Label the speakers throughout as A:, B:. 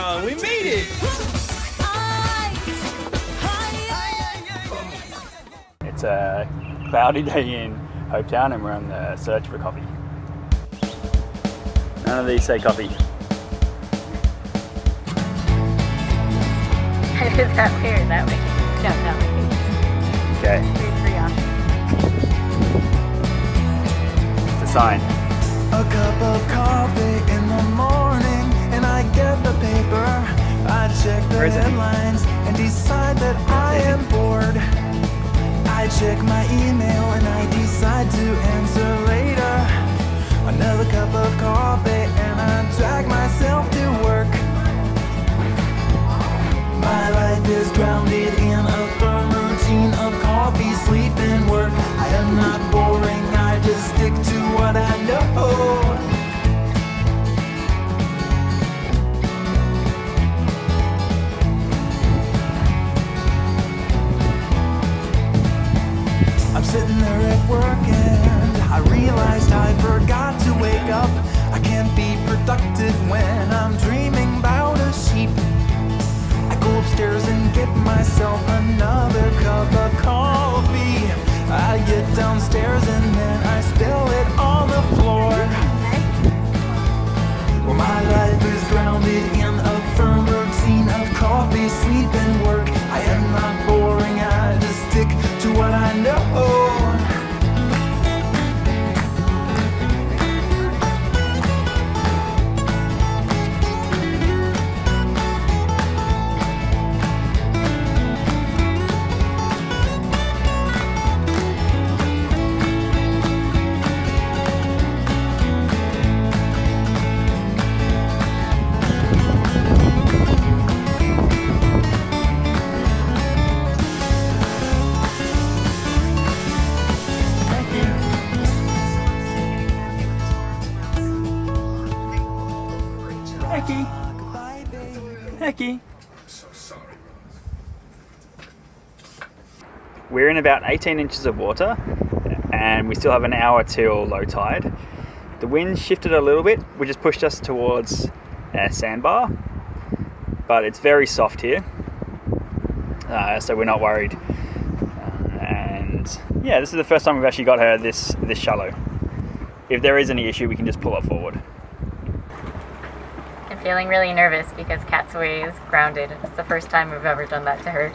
A: Wow, we made it!
B: It's a cloudy day in Hopetown and we're on the search for coffee. None of these say coffee.
C: that weird, that way. No, that way.
B: Okay,
C: Three, three options.
B: it's a sign.
D: A cup of coffee in the morning, and I get the paper. I check the headlines and decide that I am bored. I check my email at work and I realized I forgot to wake up. I can't be productive when I'm dreaming about a sheep. I go upstairs and get myself another cup of coffee. I get downstairs and then I spill it on the
B: We're in about 18 inches of water and we still have an hour till low tide. The wind shifted a little bit, which has pushed us towards a sandbar, but it's very soft here, uh, so we're not worried. Uh, and yeah, this is the first time we've actually got her this this shallow. If there is any issue, we can just pull her forward.
C: I'm feeling really nervous because Catsaway is grounded. It's the first time we've ever done that to her.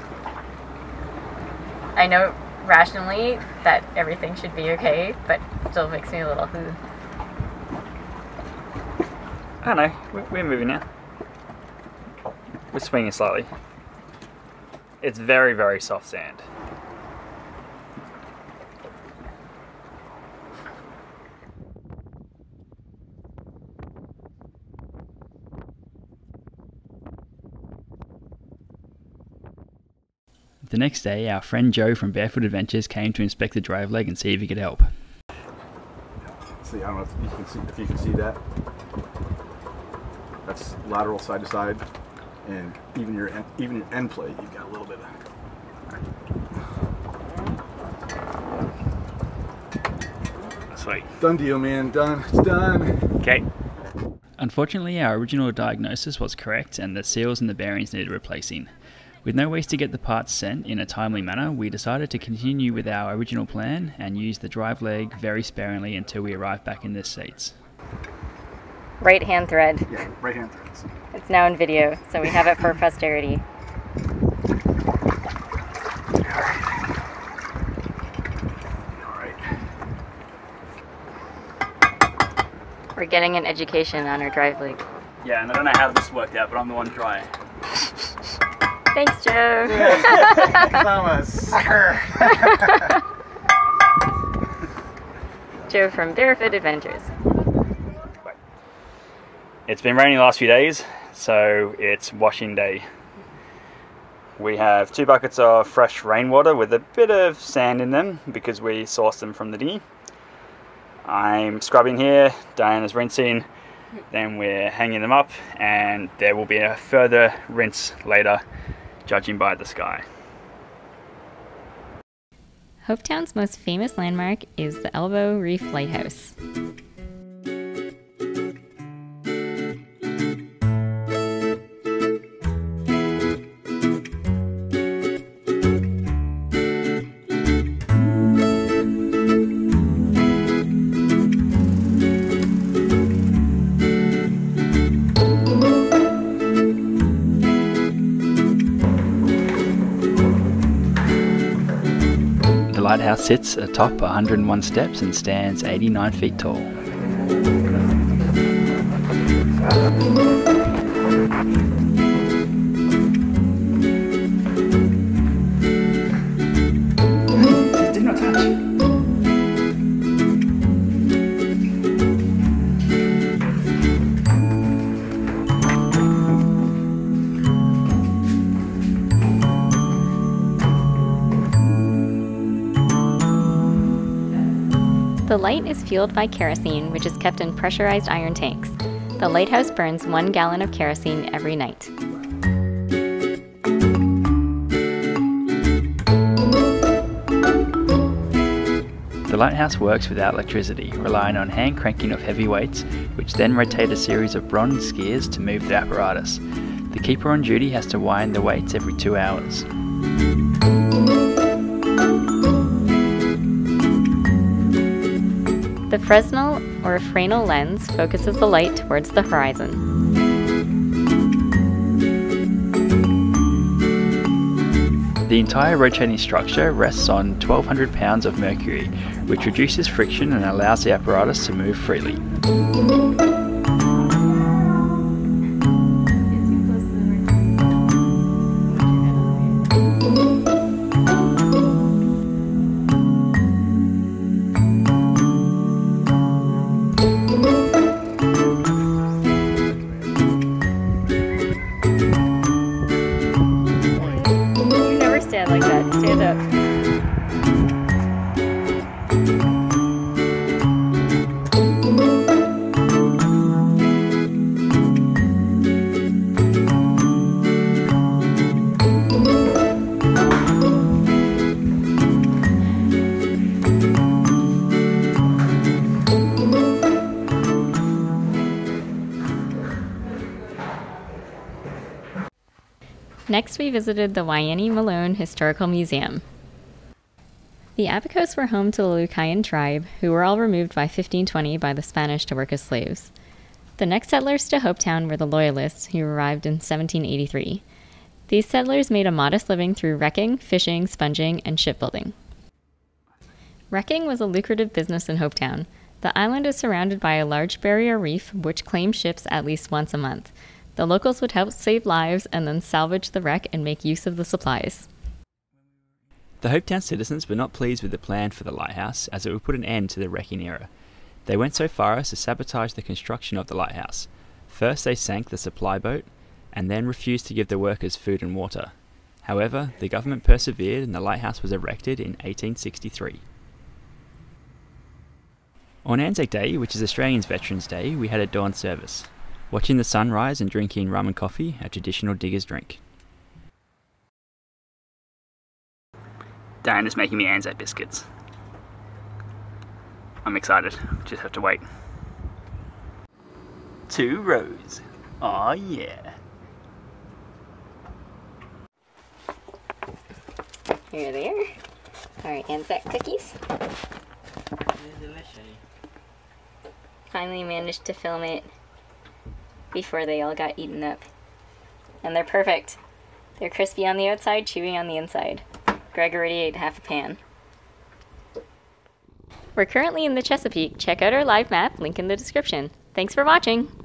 C: I know rationally that everything should be okay, but still makes me a little hmm.
B: I don't know, we're, we're moving now. We're swinging slightly. It's very, very soft sand. The next day, our friend Joe from Barefoot Adventures came to inspect the drive leg and see if he could help.
E: See, I don't know if you can see if you can see that. That's lateral side to side, and even your end, even your end plate, you've got a little bit of.
B: Sweet.
E: Done deal, man. Done. It's done.
B: Okay. Unfortunately, our original diagnosis was correct and the seals and the bearings needed replacing. With no ways to get the parts sent in a timely manner, we decided to continue with our original plan and use the drive leg very sparingly until we arrive back in the States.
C: Right hand thread.
E: Yeah, right hand threads.
C: It's now in video, so we have it for posterity. We're getting an education on our drive leg.
B: Yeah, and I don't know how this worked out, but I'm the one trying.
C: Thanks, Joe.
E: I'm a sucker.
C: Joe from Barefoot Adventures.
B: It's been raining the last few days, so it's washing day. We have two buckets of fresh rainwater with a bit of sand in them because we sourced them from the dinghy. I'm scrubbing here, Diana's rinsing, then we're hanging them up, and there will be a further rinse later, judging by the sky.
C: Hopetown's most famous landmark is the Elbow Reef Lighthouse.
B: Lighthouse sits atop 101 steps and stands 89 feet tall.
C: The light is fueled by kerosene, which is kept in pressurized iron tanks. The lighthouse burns one gallon of kerosene every night.
B: The lighthouse works without electricity, relying on hand cranking of heavy weights, which then rotate a series of bronze gears to move the apparatus. The keeper on duty has to wind the weights every two hours.
C: The Fresnel or Fresnel lens focuses the light towards the horizon.
B: The entire rotating structure rests on 1200 pounds of mercury, which reduces friction and allows the apparatus to move freely.
C: Next, we visited the Wyannie Malone Historical Museum. The Abacos were home to the Lucayan tribe, who were all removed by 1520 by the Spanish to work as slaves. The next settlers to Hopetown were the Loyalists, who arrived in 1783. These settlers made a modest living through wrecking, fishing, sponging, and shipbuilding. Wrecking was a lucrative business in Hopetown. The island is surrounded by a large barrier reef, which claims ships at least once a month. The locals would help save lives and then salvage the wreck and make use of the supplies.
B: The Hopetown citizens were not pleased with the plan for the lighthouse, as it would put an end to the wrecking era. They went so far as to sabotage the construction of the lighthouse. First, they sank the supply boat, and then refused to give the workers food and water. However, the government persevered and the lighthouse was erected in 1863. On Anzac Day, which is Australians' Veterans Day, we had a dawn service. Watching the sunrise and drinking rum and coffee, a traditional digger's drink. Dan is making me Anzac biscuits. I'm excited, just have to wait. Two rows. Aw, yeah.
C: Here they are. Our Anzac cookies. Finally managed to film it before they all got eaten up. And they're perfect. They're crispy on the outside, chewy on the inside. Greg already ate half a pan. We're currently in the Chesapeake. Check out our live map, link in the description. Thanks for watching!